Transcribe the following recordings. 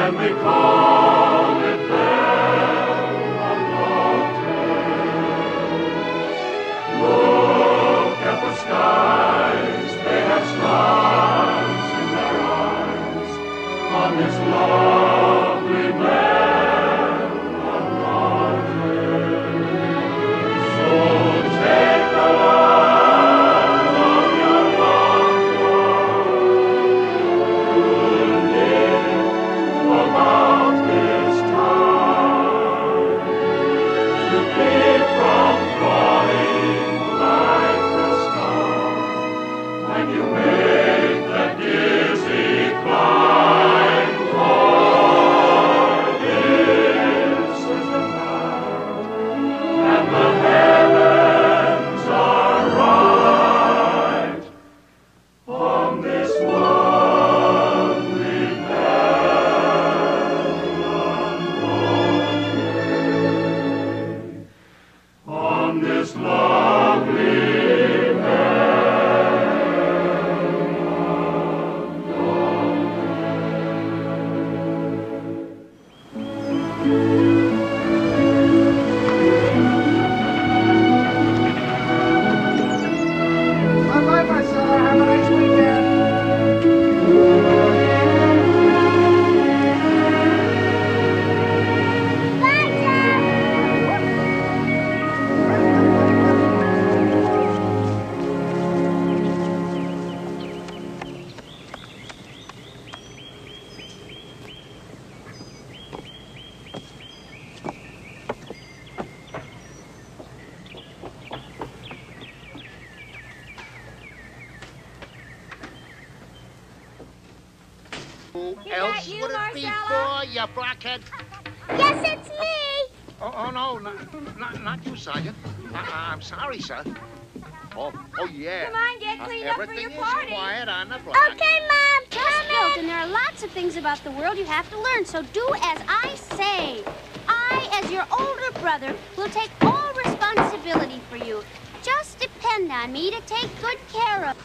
and we call. Else you, would it be for, you blockhead? Yes, it's me. Oh, oh no, not, not, not you, Sergeant. I, I'm sorry, sir. Oh, oh yeah. Come on, get Uh, cleaned up for everything your is party. quiet on the block. Okay, Mom, Just come built, in. and there are lots of things about the world you have to learn, so do as I say. I, as your older brother, will take all responsibility for you. Just depend on me to take good care of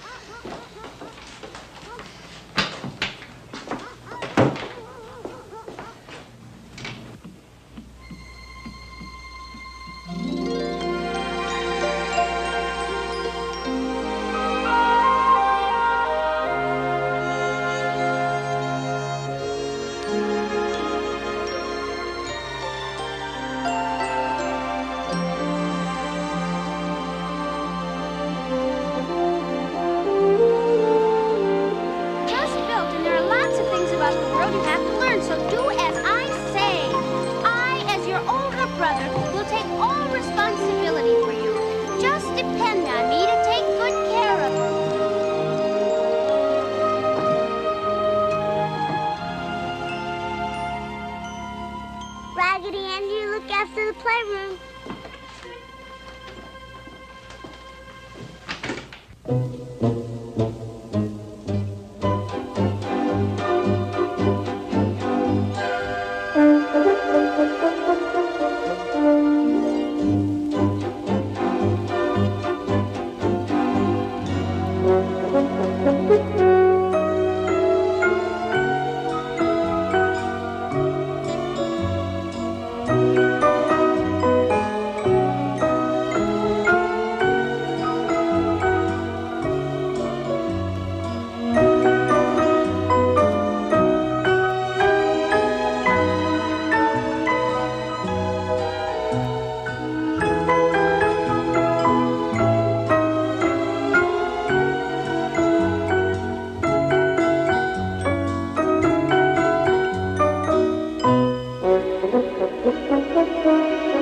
playroom. I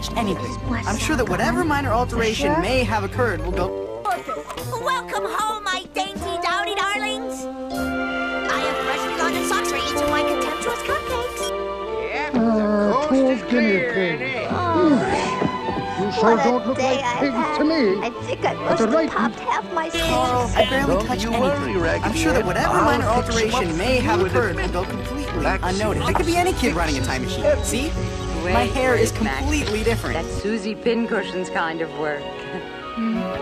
touched anything. I'm sure that whatever minor alteration may have occurred will go. Welcome home, my dainty dowdy darlings. I have freshly laundry socks for each of my contemptuous cupcakes. Yeah, oh, the coast is guinea pig. Oh, you sure What don't look day like I've pigs had. to me. I think I must have right. popped half my Carl. I barely Don't touched you anything. worry, I'm sure that whatever I'll minor alteration may have occurred will go completely unnoticed. It could be any kid running a time machine. See? My Wait, hair is wait, Max. completely different. That's Susie Pincushion's kind of work.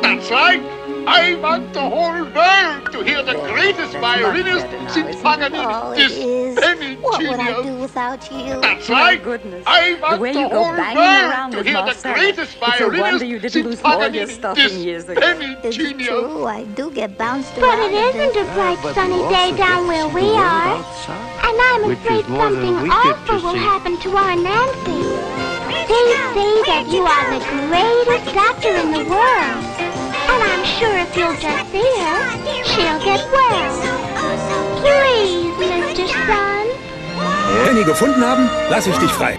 That's right. I want the whole world to hear the greatest That's much violinist better now, since isn't it? Paganini, it this is. penny What would I do without you? That's My right. goodness. I The want way the you go whole banging world around to with hear the Marcella. greatest It's a violinist wonder you didn't since lose more of your Paganini, stuff years ago. It's true. I do get bounced But around. it a bit. isn't a bright but sunny day down where we see the world are. I'm Which afraid is more than something we get to awful will happen to our Nancy. They say that you are the greatest doctor in the world. And I'm sure if you'll just see her, she'll get well. Please, Mr. Sun. Wenn ihr gefunden haben, lasse ich dich frei.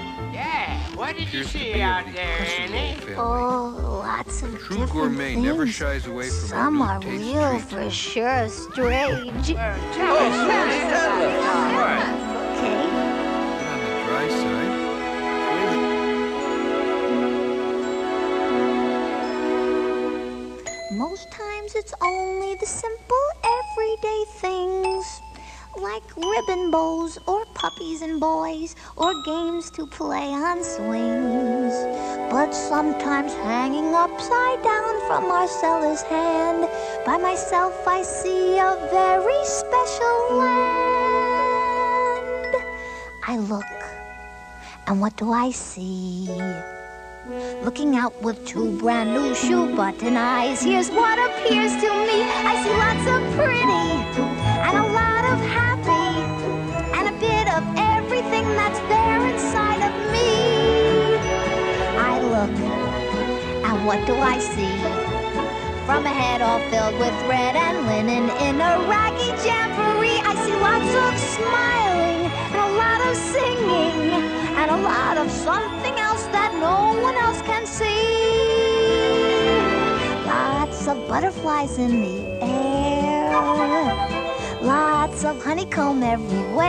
Oh, lots of True different gourmet things. never shies away from Some are taste real treat. for sure strange. Okay. On the dry side, Most times it's only the simple everyday things like ribbon bows or puppies and boys or games to play on swings. But sometimes hanging upside down from Marcella's hand, by myself I see a very special land. I look, and what do I see? Looking out with two brand new shoe button eyes, here's what appears to me. I see what do I see? From a head all filled with red and linen in a raggy jamboree, I see lots of smiling and a lot of singing and a lot of something else that no one else can see. Lots of butterflies in the air, lots of honeycomb everywhere.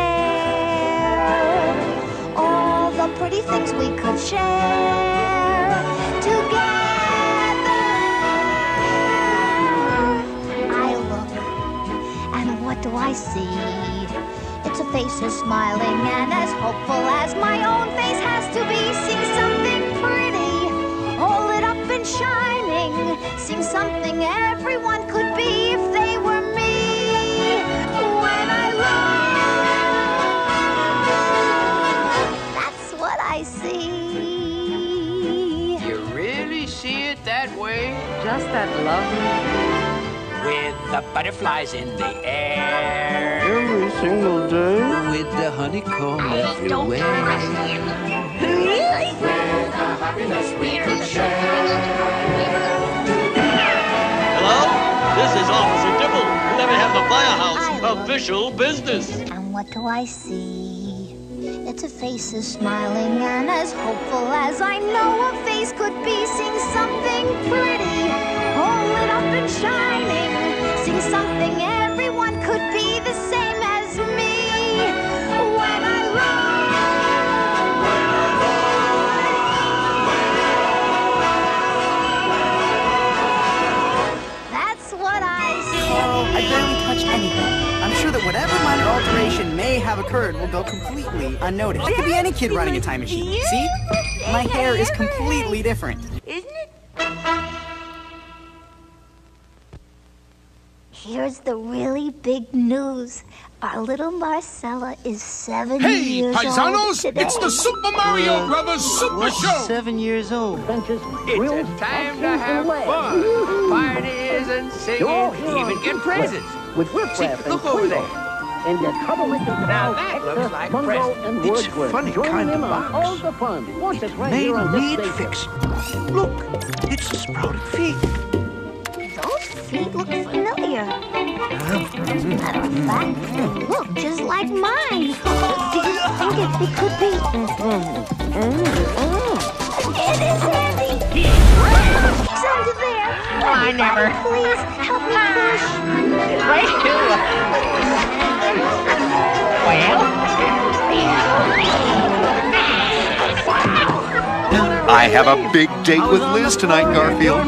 All the pretty things we could share what do I see? Its a face is smiling and as hopeful as my own face has to be. Seeing something pretty, all lit up and shining. Seeing something everyone could be if they were me. When I look, that's what I see. You really see it that way? Just that lovely. With the butterflies in the air. Every single day. With the honeycomb everywhere. Don't understand. Really? Hello? This is Officer Dibble. Let me have the firehouse. Official business. And what do I see? It's a face is smiling and as hopeful as I know a face could be. Seeing something pretty, all lit up and shining. Seeing something everyone could be the same as me. When I look, that's what I see. I barely touched anything. I'm sure that whatever minor alteration may have occurred will go completely unnoticed. It could be any kid running a time machine. See? My hair is completely different. Isn't it? Here's the really big news. Our little Marcella is seven Hey, years old paisanos! today. It's the Super Mario Brothers Super Show! Seven years old. Benches, It's time to have and legs. fun. Parties and singing, You're even on get presents. Raff With Riff See, Raff look and over Quavo. there. And your troublemaking Now pals, that Hector, looks like Mungo, and It's a funny Join kind of box. all the fun. Watch it right Made here on this meat fix. Look, it's a sprouted feet. Those feet look familiar. Matter of fact, they look just like mine. Do you think it, it could be? It I never. Please help me push. Right to Well? I have a big date with Liz tonight, Garfield.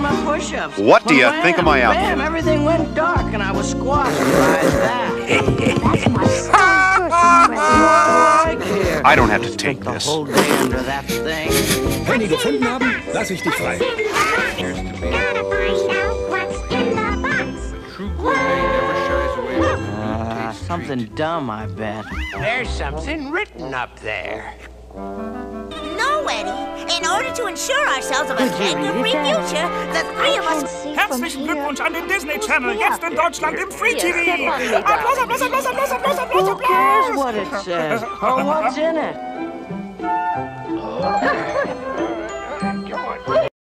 What do you think of my Bam, outfit? everything went dark and I was squashed by that. I don't have to take this. Whole day under that thing. Penny gefunden haben, lass ich dich frei. Something dumb, I bet. There's something written up there. No, Eddie. In order to ensure ourselves of a canker-free future, the three of us... Herzlichen Glückwunsch an den Disney Channel, jetzt in Deutschland im Free TV. Applaus, Applaus, Applaus, Applaus, Applaus, Applaus, Who cares what it says or what's in it?